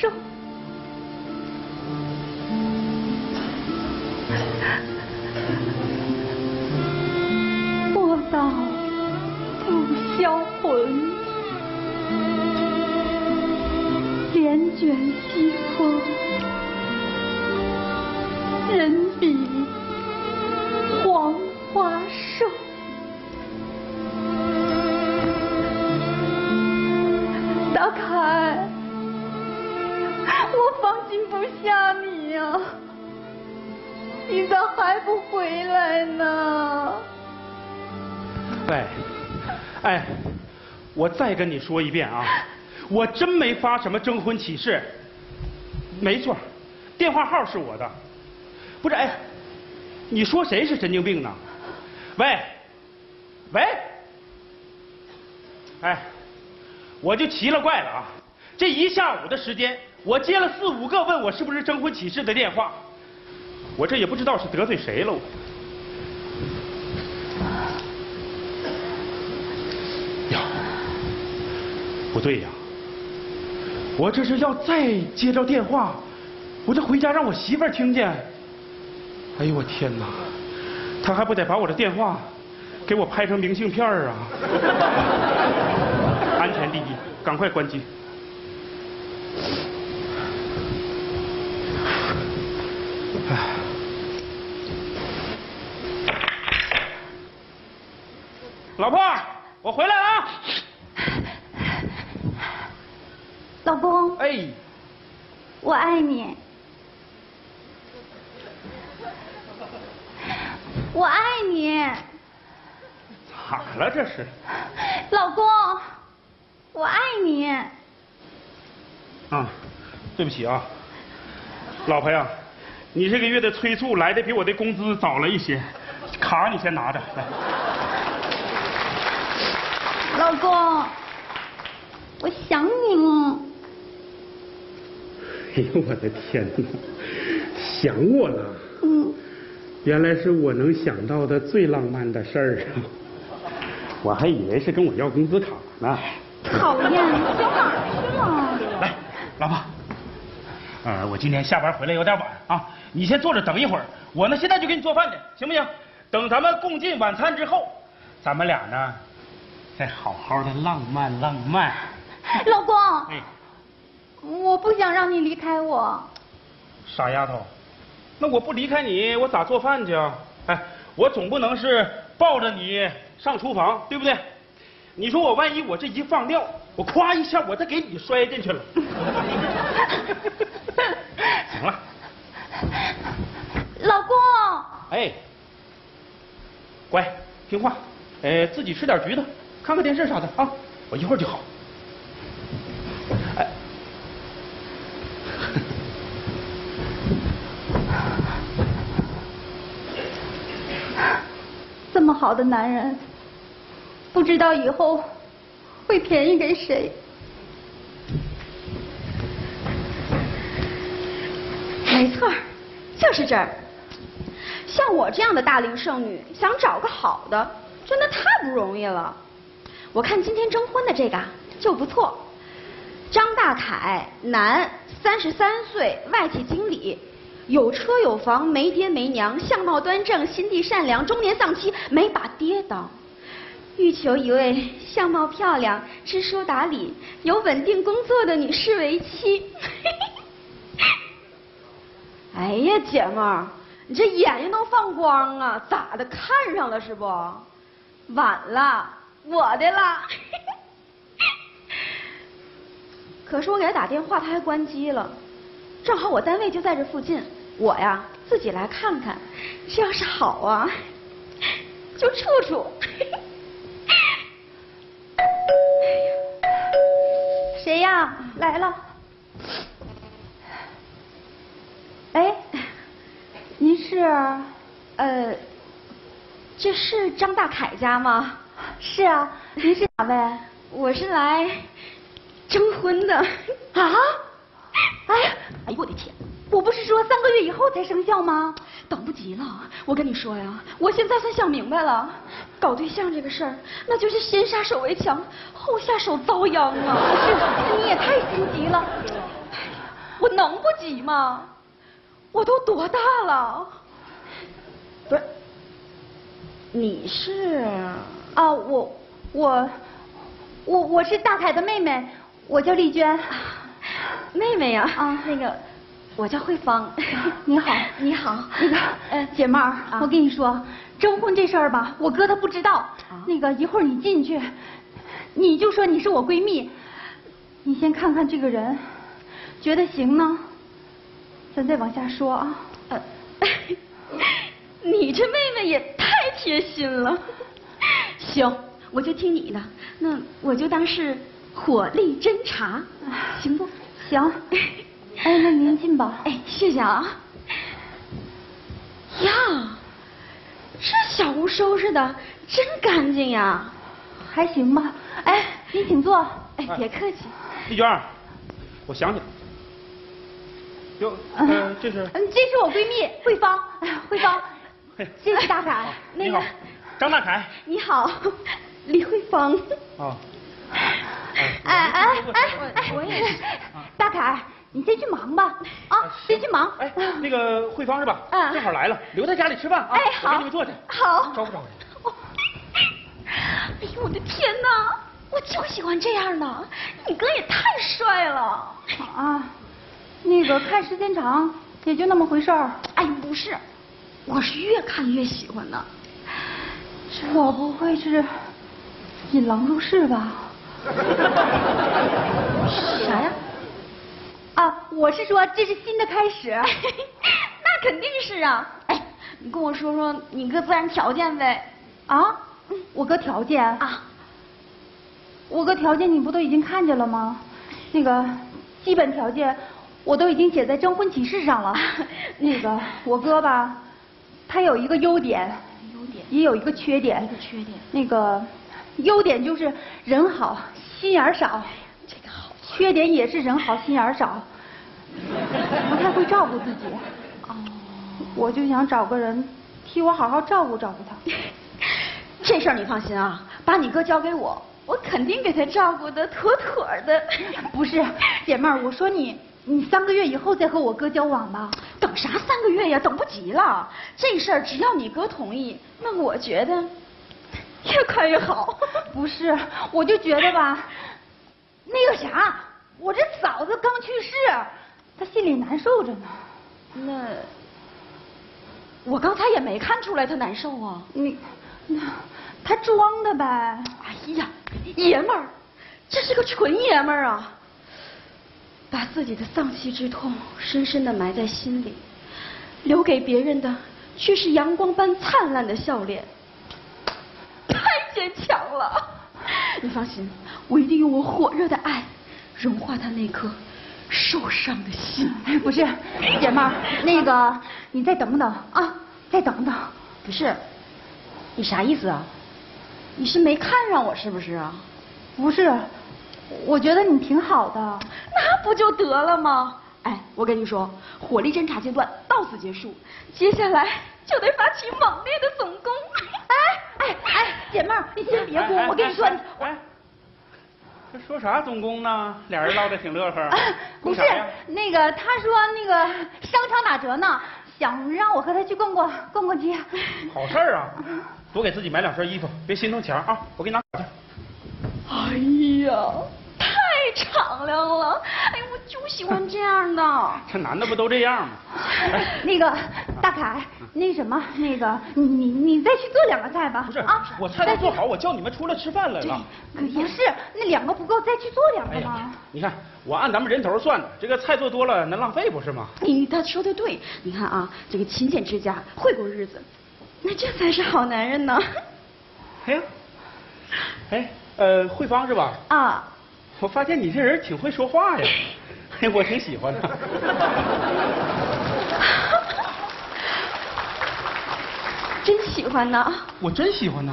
受莫道不销魂帘卷西风人比黄花瘦。大凯信不下你呀，你咋还不回来呢？喂，哎，我再跟你说一遍啊，我真没发什么征婚启事，没错，电话号是我的，不是，哎，你说谁是神经病呢？喂喂。哎，我就奇了怪了啊，这一下午的时间。我接了四五个问我是不是征婚启事的电话，我这也不知道是得罪谁了我。呀，不对呀，我这是要再接着电话，我这回家让我媳妇儿听见。哎呦我天哪，她还不得把我的电话给我拍成明信片儿啊！安全第一，赶快关机。老婆，我回来了啊！老公，哎，我爱你，我爱你，咋了这是？老公，我爱你。啊，对不起啊，老婆呀，你这个月的催促来的比我的工资早了一些，卡你先拿着来。老公，我想你了。哎呦我的天哪，想我了？嗯，原来是我能想到的最浪漫的事儿啊！我还以为是跟我要工资卡呢。讨厌，你想哪儿去了？来，老婆，呃，我今天下班回来有点晚啊，你先坐着等一会儿，我呢现在就给你做饭去，行不行？等咱们共进晚餐之后，咱们俩呢再好好的浪漫浪漫。老公，哎，我不想让你离开我。傻丫头，那我不离开你，我咋做饭去啊？哎，我总不能是抱着你上厨房，对不对？你说我万一我这一放料，我咵一下我再给你摔进去了。行了，老公，哎，乖，听话，呃，自己吃点橘子，看看电视啥的啊，我一会儿就好。哎，这么好的男人，不知道以后会便宜给谁。没错，就是这儿。像我这样的大龄剩女，想找个好的，真的太不容易了。我看今天征婚的这个就不错，张大凯，男，三十三岁，外企经理，有车有房，没爹没娘，相貌端正，心地善良，中年丧妻，没把爹当。欲求一位相貌漂亮、知书达理、有稳定工作的女士为妻。哎呀，姐们儿，你这眼睛都放光啊！咋的，看上了是不？晚了，我的了。可是我给他打电话，他还关机了。正好我单位就在这附近，我呀自己来看看。这要是好啊，就处处。谁呀？来了。哎，您是？呃，这是张大凯家吗？是啊，您是哪位？我是来征婚的。啊？哎，哎呦我的天！我不是说三个月以后才生效吗？等不及了，我跟你说呀，我现在算想明白了，搞对象这个事儿，那就是先下手为强，后下手遭殃啊！是，你也太心急了。我能不急吗？我都多大了？不是，你是？啊，我我我我是大凯的妹妹，我叫丽娟。妹妹呀，啊，那个，我叫慧芳。你好，你好。那个，呃，姐妹儿，我跟你说，征婚这事儿吧，我哥他不知道。那个，一会儿你进去，你就说你是我闺蜜，你先看看这个人，觉得行呢，咱再往下说啊。呃，你这妹妹也太贴心了。行，我就听你的，那我就当是火力侦查，行不？行。哎，那您进吧。哎，谢谢啊。呀，这小屋收拾的真干净呀，还行吧。哎，您请坐。哎，别客气。丽娟，我想起来。哟，呃，这是？嗯，这是我闺蜜 慧芳。哎，慧芳，谢谢大凯。你好，张大凯。你好，李慧芳。啊。哎哎哎哎，我也。大凯。你先去忙吧，啊，先去忙。哎，那个慧芳是吧？嗯，正好来了，留在家里吃饭啊。哎，好，给你们做去。好。招呼招呼。哎呦，我的天哪！我就喜欢这样的，你哥也太帅了。啊，那个看时间长也就那么回事儿。哎，不是，我是越看越喜欢的。我不会是引狼入室吧？啥呀？啊，我是说这是新的开始，那肯定是啊。哎，你跟我说说你哥自然条件呗。啊，我哥条件啊，我哥条件你不都已经看见了吗？那个基本条件我都已经写在征婚启事上了。那个我哥吧，他有一个，优点也有一个缺点，一个缺点。那个优点就是人好心眼少，这个好。缺点也是人好心眼少。不太会照顾自己，哦，我就想找个人替我好好照顾照顾他。这事儿你放心啊，把你哥交给我，我肯定给他照顾的妥妥的。不是，姐妹儿，我说你，你三个月以后再和我哥交往吧。等啥三个月呀？等不及了。这事儿只要你哥同意，那我觉得越快越好。不是，我就觉得吧，那个啥，我这嫂子刚去世。她心里难受着呢，那我刚才也没看出来他难受啊。你那他装的呗。哎呀，爷们儿，这是个纯爷们儿啊，把自己的丧妻之痛深深的埋在心里，留给别人的却是阳光般灿烂的笑脸，太坚强了。你放心，我一定用我火热的爱融化他那颗。受伤的心，不是，姐妹儿，那个你再等等啊，再等等。不是，你啥意思啊？你是没看上我是不是啊？不是，我觉得你挺好的。那不就得了吗？哎，我跟你说，火力侦察阶段到此结束，接下来就得发起猛烈的总攻。哎哎哎，姐妹儿，你先别哭，我跟你说。这说啥总攻呢？俩人唠的挺乐呵。不是，那个他说那个商场打折呢，想让我和他去逛逛逛逛街。好事儿啊，多给自己买两身衣服，别心疼钱啊！我给你拿去。哎呀。敞亮了，哎，我就喜欢这样的。这男的不都这样吗？那个大凯，那什么，那个你你你再去做两个菜吧。不是啊，我菜都做好，我叫你们出来吃饭来了。不是，那两个不够，再去做两个吗？你看，我按咱们人头算的，这个菜做多了那浪费不是吗？你他说的对，你看啊，这个勤俭持家会过日子，那这才是好男人呢。哎呀，哎，呃，慧芳是吧？啊。我发现你这人挺会说话呀，哎，我挺喜欢的。真喜欢呢？我真喜欢呢。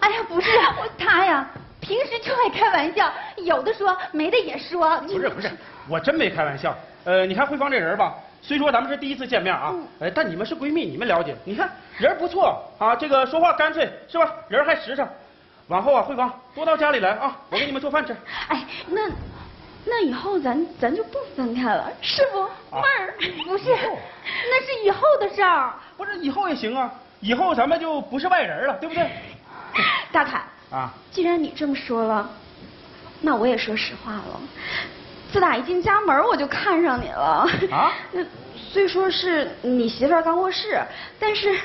哎呀，不是，他呀，平时就爱开玩笑，有的说没的也说。不是不是，我真没开玩笑。呃，你看慧芳这人吧，虽说咱们是第一次见面啊，哎，但你们是闺蜜，你们了解。你看人不错啊，这个说话干脆是吧？人还实诚。往后啊，慧芳多到家里来啊，我给你们做饭吃。哎，那那以后咱咱就不分开了，是不？妹儿，不是，那是以后的事儿。不是以后也行啊，以后咱们就不是外人了，对不对？大凯啊，既然你这么说了，那我也说实话了。自打一进家门，我就看上你了。啊？那 虽说是你媳妇儿刚过世，但是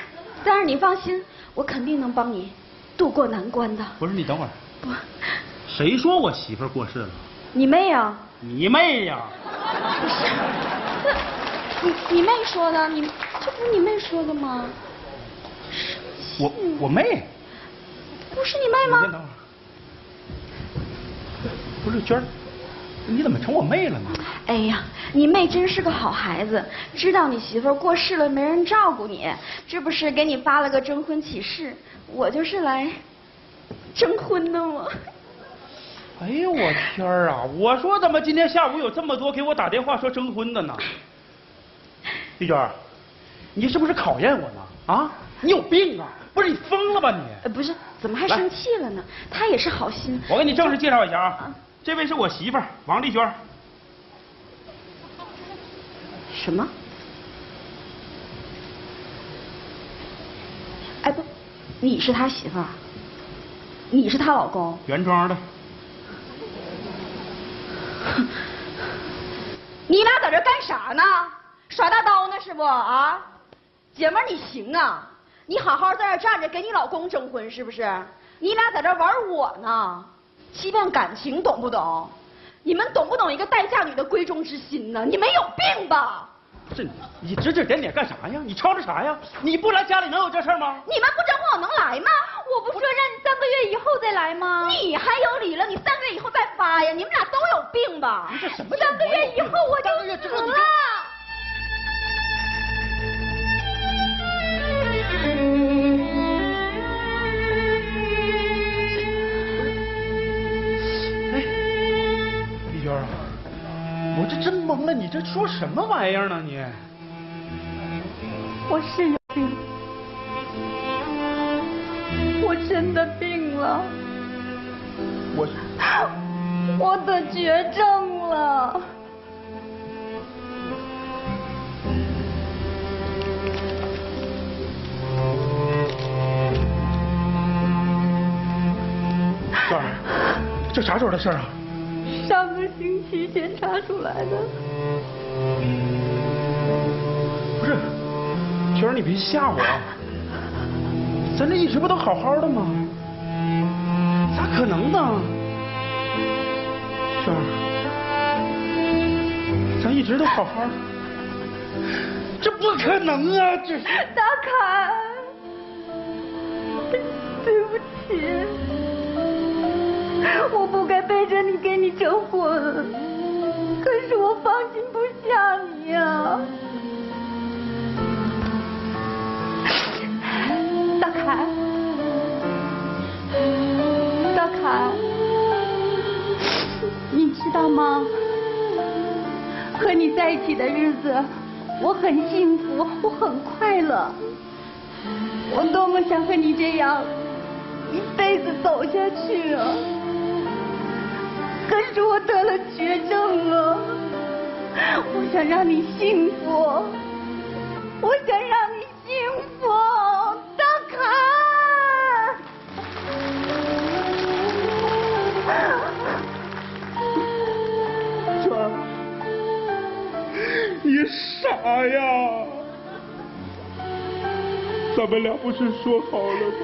但是你放心，我肯定能帮你。渡过难关的不是你等会儿不，谁说我媳妇过世了？你妹呀！你妹呀！不是，那，你你妹说的，你这不是你妹说的吗？我我妹，不是你妹吗你？等会儿。不是娟儿，你怎么成我妹了呢？哎呀，你妹真是个好孩子，知道你媳妇儿过世了没人照顾你，这不是给你发了个征婚启事？我就是来征婚的嘛。哎呦我天儿啊！我说怎么今天下午有这么多给我打电话说征婚的呢？丽娟，你是不是考验我呢？啊，你有病啊！不是你疯了吧你？呃，不是，怎么还生气了呢？他也是好心。我给你正式介绍一下啊，这位是我媳妇儿王丽娟儿。什么？哎不，你是他媳妇儿，你是他老公。原装的。你俩在这干啥呢？耍大刀呢是不啊？姐们儿你行啊！你好好在这站着，给你老公征婚是不是？你俩在这玩我呢，欺骗感情懂不懂？你们懂不懂一个待嫁女的闺中之心呢？你们有病吧？不是你，你指指点点干啥呀？你吵吵啥呀？你不来家里能有这事儿吗？你们不征婚我能来吗？我不说让你三个月以后再来吗？你还有理了？你三个月以后再发呀？你们俩都有病吧？这什么？三个月以后我就死了。你这说什么玩意儿呢你？我是有病，我真的病了，我我得绝症了。这啥时候的事儿啊？上个星期检查出来的。娟儿你别吓我，咱这一直不都好好的吗？咋可能呢？娟儿，咱一直都好好的，这不可能啊！这大凯，对不起，我不该背着你给你征婚，可是我放心不下你呀、凯，大凯，你知道吗？和你在一起的日子，我很幸福，我很快乐。我多么想和你这样一辈子走下去啊！可是我得了绝症了，我想让你幸福，我想让傻呀！咱们俩不是说好了吗？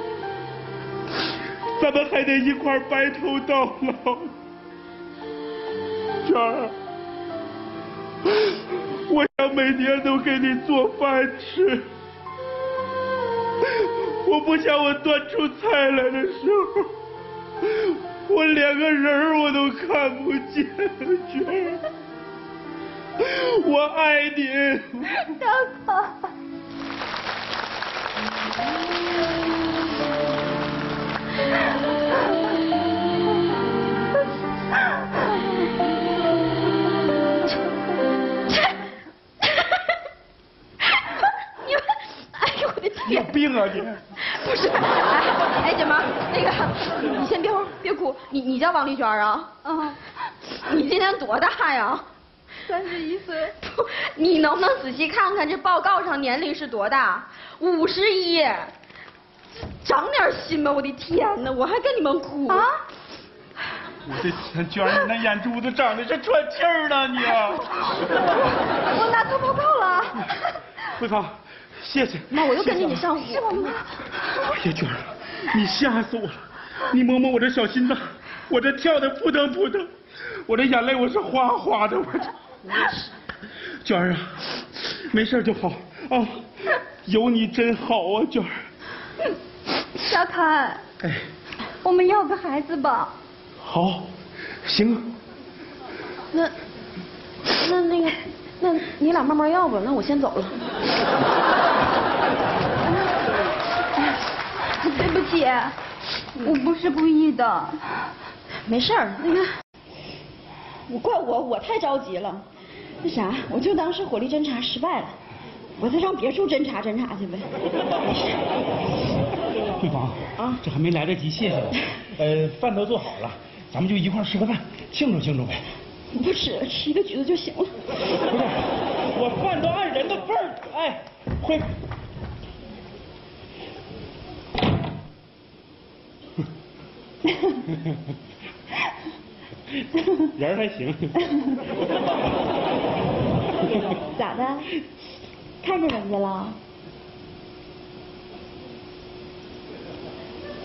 咱们还得一块白头到老。娟儿，我想每天都给你做饭吃。我不想我端出菜来的时候，我连个人我都看不见，娟儿。我爱你。大凯。你们，哎呦我的你有！病啊你！不是，哎哎，姐们，那个，你先别别哭，你你叫王丽娟啊？啊，你今年多大呀？三十一岁。不，你能不能仔细看看这报告上年龄是多大？五十一，长点心吧！我的天哪，我还跟你们哭啊！我的天，娟儿，你那眼珠子长得是喘气儿呢你。我拿错报告了。慧芳，谢谢。妈，我又跟着你上火。是吗？哎呀，娟儿，你吓死我了！你摸摸我这小心脏，我这跳的扑腾扑腾，我这眼泪我是哗哗的，我这。娟儿啊，没事就好啊，有你真好啊，娟儿。小凯，哎，我们要个孩子吧。好，行。那那那个，那你俩慢慢要吧，那我先走了。对不起，我不是故意的。没事儿，那个，我怪我，我太着急了。那啥，我就当是火力侦查失败了，我再上别处侦查侦查去呗。没事。慧芳啊这还没来得及谢谢呢。呃，饭都做好了，咱们就一块吃个饭，庆祝庆祝呗。不吃了，吃一个橘子就行了。不是，我饭都按人的份儿。哎，慧。人还行。咋的？看见人家了？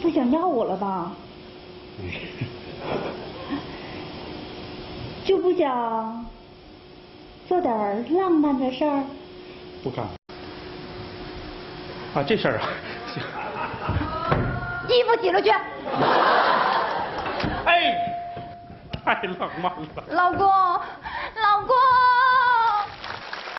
不想要我了吧？就不想做点浪漫的事儿？不干。啊，这事儿啊，行。衣服洗了去。哎，太浪漫了。老公老公